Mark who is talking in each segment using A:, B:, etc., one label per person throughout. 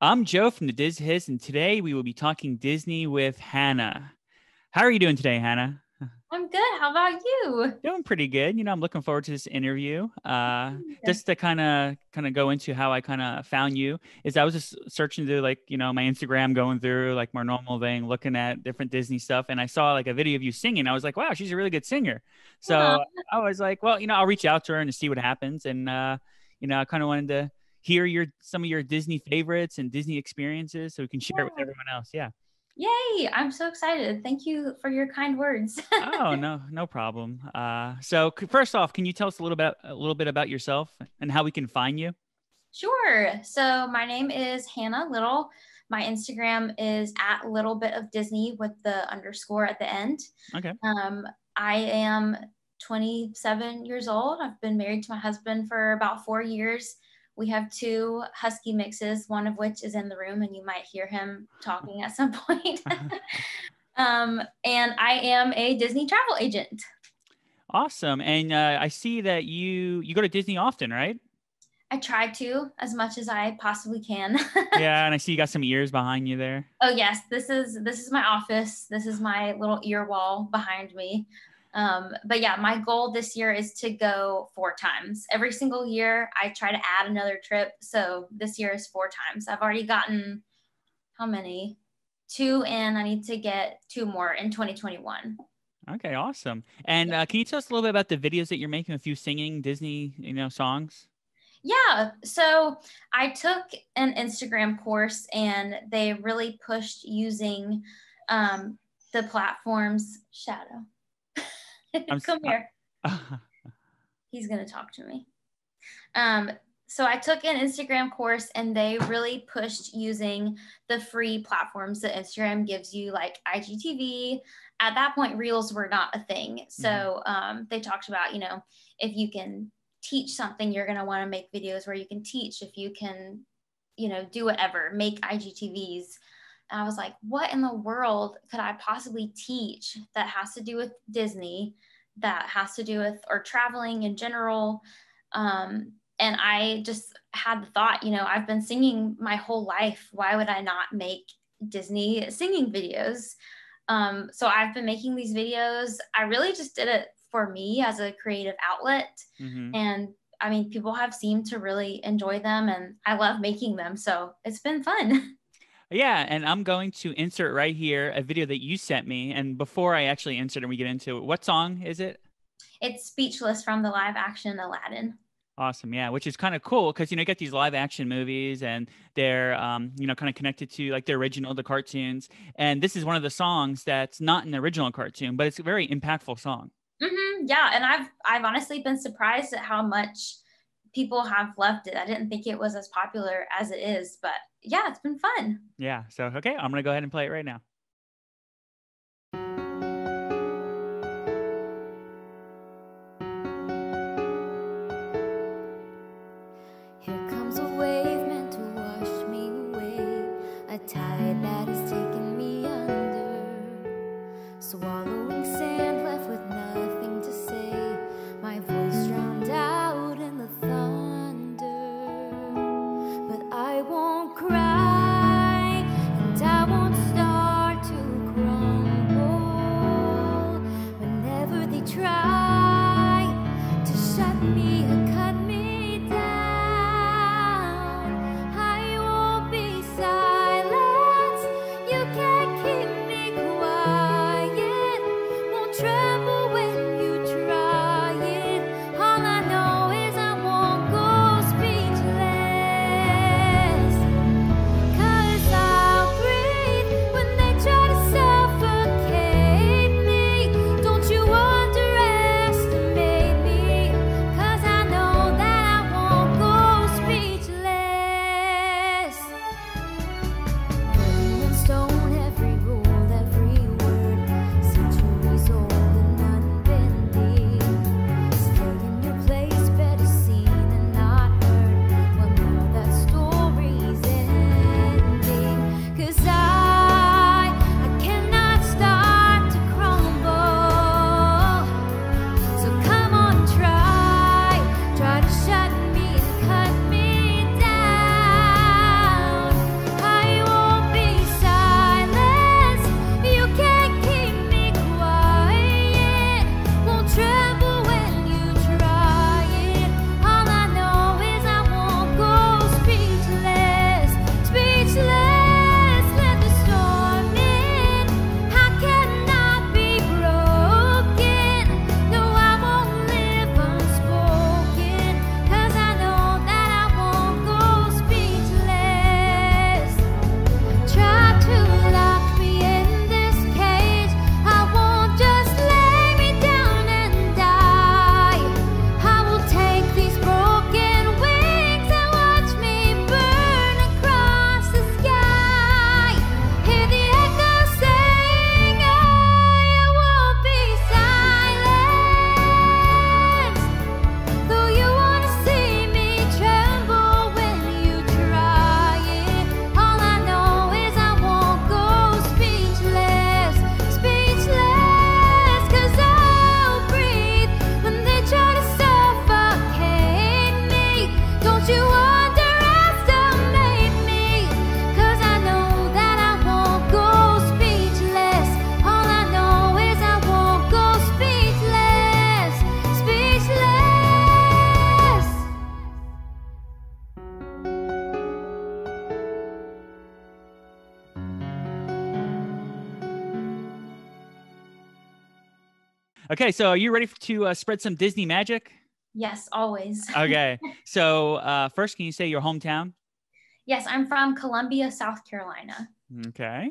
A: I'm Joe from the Diz Hiz, and today we will be talking Disney with Hannah. How are you doing today, Hannah?
B: I'm good. How about you?
A: Doing pretty good. You know, I'm looking forward to this interview. Uh, just to kind of kind of go into how I kind of found you is I was just searching through like you know my Instagram, going through like my normal thing, looking at different Disney stuff, and I saw like a video of you singing. I was like, wow, she's a really good singer. So. I was like, well, you know, I'll reach out to her and see what happens. And uh, you know, I kind of wanted to hear your some of your Disney favorites and Disney experiences so we can share yeah. it with everyone else. Yeah.
B: Yay! I'm so excited. Thank you for your kind words.
A: oh no, no problem. Uh, so first off, can you tell us a little bit a little bit about yourself and how we can find you?
B: Sure. So my name is Hannah Little. My Instagram is at little bit of Disney with the underscore at the end.
A: Okay.
B: Um, I am 27 years old. I've been married to my husband for about four years. We have two husky mixes, one of which is in the room, and you might hear him talking at some point. um, and I am a Disney travel agent.
A: Awesome. And uh, I see that you you go to Disney often, right?
B: I try to as much as I possibly can.
A: yeah, and I see you got some ears behind you there.
B: Oh yes, this is this is my office. This is my little ear wall behind me. Um, but yeah, my goal this year is to go four times. Every single year, I try to add another trip. So this year is four times. I've already gotten how many? Two, and I need to get two more in 2021.
A: Okay, awesome. And uh, can you tell us a little bit about the videos that you're making with you singing Disney, you know, songs?
B: Yeah, so I took an Instagram course, and they really pushed using um, the platforms. Shadow Come here. He's going to talk to me. Um, so I took an Instagram course and they really pushed using the free platforms that Instagram gives you, like IGTV. At that point, Reels were not a thing. So mm-hmm. um, they talked about, you know, if you can teach something, you're going to want to make videos where you can teach. If you can, you know, do whatever, make IGTVs. And I was like, what in the world could I possibly teach that has to do with Disney, that has to do with or traveling in general? Um, and I just had the thought, you know, I've been singing my whole life. Why would I not make Disney singing videos? Um, so I've been making these videos. I really just did it for me as a creative outlet. Mm-hmm. And I mean, people have seemed to really enjoy them and I love making them. So it's been fun.
A: Yeah, and I'm going to insert right here a video that you sent me. And before I actually insert and we get into it, what song is it?
B: It's Speechless from the live action Aladdin.
A: Awesome, yeah, which is kind of cool because you know you get these live action movies and they're um, you know kind of connected to like the original, the cartoons, and this is one of the songs that's not in the original cartoon, but it's a very impactful song.
B: Mm-hmm, yeah, and I've I've honestly been surprised at how much people have loved it. I didn't think it was as popular as it is, but yeah, it's been fun.
A: Yeah. So, okay, I'm going to go ahead and play it right now. Okay, so are you ready to uh, spread some Disney magic?
B: Yes, always.
A: Okay, so uh, first, can you say your hometown?
B: yes, I'm from Columbia, South Carolina.
A: Okay,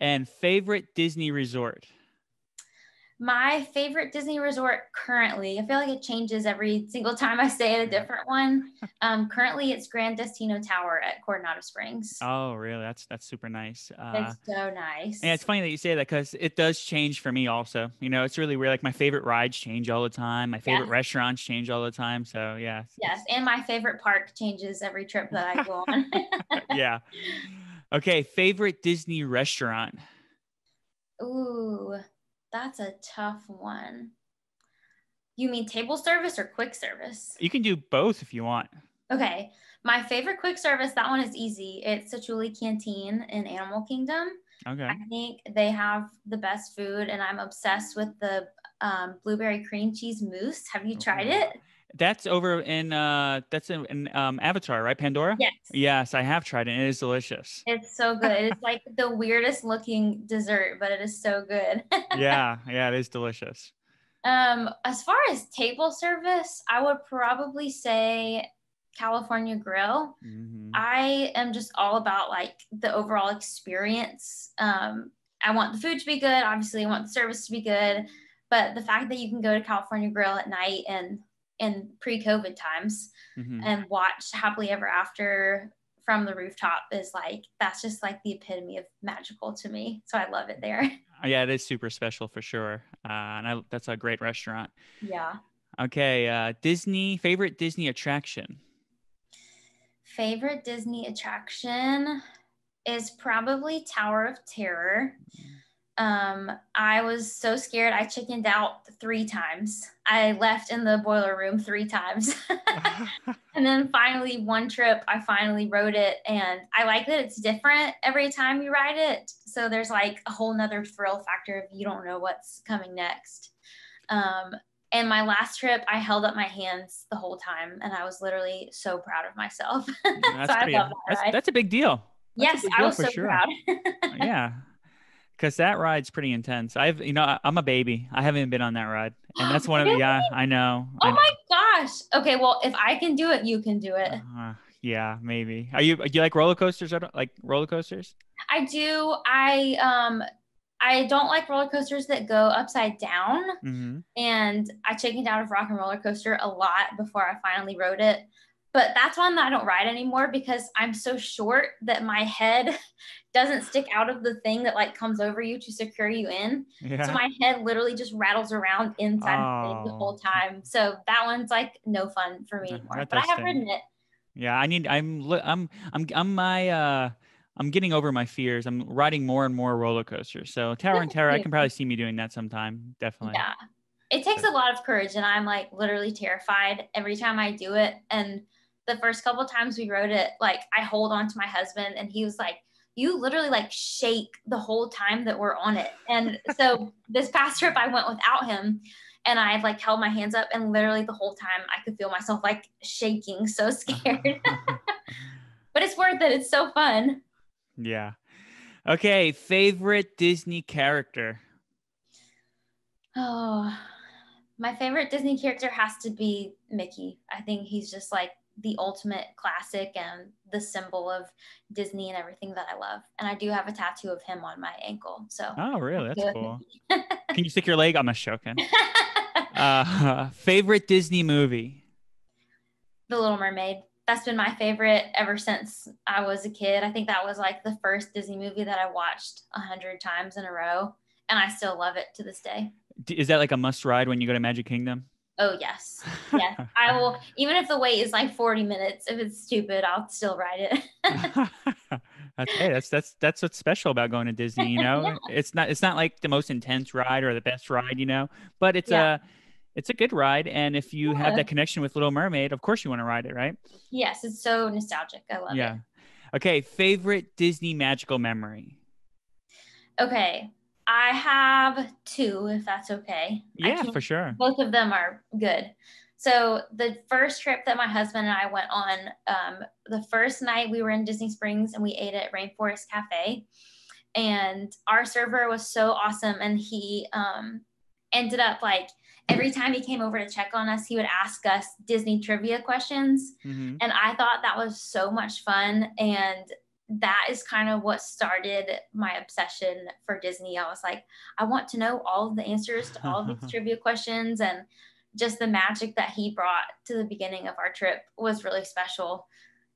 A: and favorite Disney resort?
B: My favorite Disney resort currently, I feel like it changes every single time I stay at a different one. Um, currently, it's Grand Destino Tower at Coronado Springs.
A: Oh, really? That's that's super nice. Uh,
B: it's so nice.
A: and it's funny that you say that because it does change for me also. You know, it's really weird. Like my favorite rides change all the time. My favorite
B: Yeah.
A: restaurants change all the time. So yeah.
B: Yes, and my favorite park changes every trip that I go on.
A: yeah. Okay, favorite Disney restaurant.
B: Ooh, that's a tough one. You mean table service or quick service?
A: You can do both if you want.
B: Okay, my favorite quick service, that one is easy. It's Satu'li Canteen in Animal Kingdom.
A: Okay.
B: I think they have the best food, and I'm obsessed with the um, blueberry cream cheese mousse. Have you tried it?
A: That's over in uh that's in, in um Avatar, right? Pandora?
B: Yes.
A: Yes, I have tried it. It is delicious.
B: It's so good. It's like the weirdest looking dessert, but it is so good.
A: yeah, yeah, it is delicious.
B: Um, as far as table service, I would probably say California Grill.
A: Mhm.
B: I am just all about like the overall experience. Um, I want the food to be good. Obviously, I want the service to be good. But the fact that you can go to California Grill at night and in pre-COVID times
A: Mhm.
B: and watch Happily Ever After from the rooftop is like that's just like the epitome of magical to me. So I love it there.
A: Yeah, it is super special for sure. Uh, and I, that's a great restaurant.
B: yeah.
A: Okay, uh, Disney favorite Disney attraction.
B: Favorite Disney attraction is probably Tower of Terror. Um, I was so scared I chickened out three times. I left in the boiler room three times. and then finally one trip I finally rode it and I like that it's different every time you ride it. So there's like a whole nother thrill factor if you don't know what's coming next. Um, and my last trip, I held up my hands the whole time, and I was literally so proud of myself.
A: that's, pretty-
B: that
A: that's, that's a big deal. That's
B: yes,
A: big
B: I was so
A: sure.
B: proud.
A: yeah because that ride's pretty intense i've you know I, i'm a baby i haven't been on that ride and that's one of the yeah i know I
B: oh
A: know.
B: my gosh. Okay, well, if I can do it, you can do it.
A: Uh, yeah maybe are you do you like roller coasters or don't- like roller coasters
B: I do. I um I don't like roller coasters that go upside down.
A: mm-hmm.
B: And I chickened out of Rock and Roller Coaster a lot before I finally rode it. But that's one that I don't ride anymore because I'm so short that my head doesn't stick out of the thing that like comes over you to secure you in.
A: yeah
B: So my head literally just rattles around inside the thing the
A: Oh.
B: whole time. So that one's like no fun for me anymore.
A: that
B: But I have
A: stink.
B: ridden it.
A: yeah i need i'm i'm i'm i'm my uh i'm getting over my fears i'm riding more and more roller coasters so tower and terror i can probably see me doing that sometime definitely
B: Yeah. It takes a lot of courage and I'm like literally terrified every time I do it. And the first couple times we rode it, like I hold on to my husband and he was like, you literally like shake the whole time that we're on it. And so this past trip I went without him and I like held my hands up and literally the whole time I could feel myself like shaking, so scared. but it's worth it. It's so fun.
A: yeah okay favorite disney character
B: Oh, my favorite Disney character has to be Mickey. I think he's just like the ultimate classic and the symbol of Disney and everything that I love. And I do have a tattoo of him on my ankle. So
A: oh really that's cool can you stick your leg i'm just joking uh favorite disney movie
B: the Little Mermaid. That's been my favorite ever since I was a kid. I think that was like the first Disney movie that I watched a hundred times in a row. And I still love it to this day.
A: Is that like a must ride when you go to magic kingdom
B: Oh yes. Yes. I will even if the wait is like 40 minutes, if it's stupid, I'll still ride it.
A: that's hey, that's that's that's what's special about going to Disney. You know,
B: Yeah.
A: it's not it's not like the most intense ride or the best ride, you know, but it's
B: Yeah.
A: a it's a good ride. And if you have that connection with Little Mermaid, of course you want to ride it, right?
B: yes, it's so nostalgic. I love it.
A: yeah. Okay, favorite Disney magical memory.
B: Okay. I have two, if that's okay.
A: Yeah, for sure.
B: both of them are good. So the first trip that my husband and I went on, um, the first night we were in Disney Springs and we ate at Rainforest Cafe, and our server was so awesome, and he um, ended up like every time he came over to check on us, he would ask us Disney trivia questions. Mm-hmm. And I thought that was so much fun. And that is kind of what started my obsession for Disney. I was like, I want to know all of the answers to all these trivia questions. And just the magic that he brought to the beginning of our trip was really special.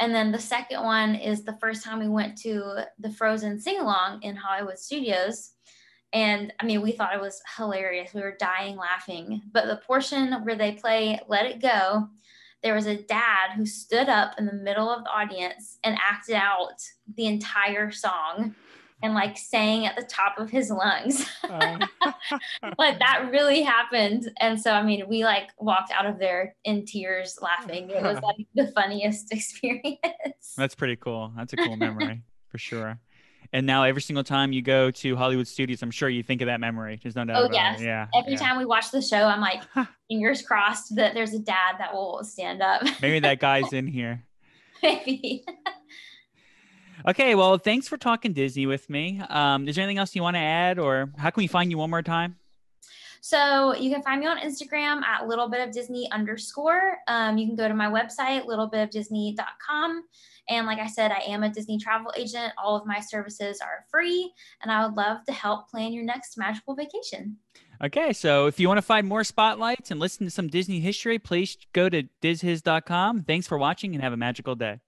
B: And then the second one is the first time we went to the Frozen sing along in Hollywood Studios. And I mean, we thought it was hilarious. We were dying laughing. But the portion where they play Let It Go, there was a dad who stood up in the middle of the audience and acted out the entire song and like sang at the top of his lungs. Uh. like that really happened. And so, I mean, we like walked out of there in tears laughing. It was like the funniest experience.
A: That's pretty cool. That's a cool memory for sure. And now every single time you go to Hollywood Studios, I'm sure you think of that memory. There's no doubt. Oh yes. It. Yeah.
B: Every
A: yeah.
B: time we watch the show, I'm like, fingers crossed that there's a dad that will stand up.
A: Maybe that guy's in here.
B: Maybe.
A: okay. Well, thanks for talking Disney with me. Um, is there anything else you want to add, or how can we find you one more time?
B: So you can find me on Instagram at little bit of Disney underscore. Um, you can go to my website, littlebitofdisney.com. And like I said, I am a Disney travel agent. All of my services are free, and I would love to help plan your next magical vacation.
A: Okay, so if you want to find more spotlights and listen to some Disney history, please go to dizhiz.com. Thanks for watching and have a magical day.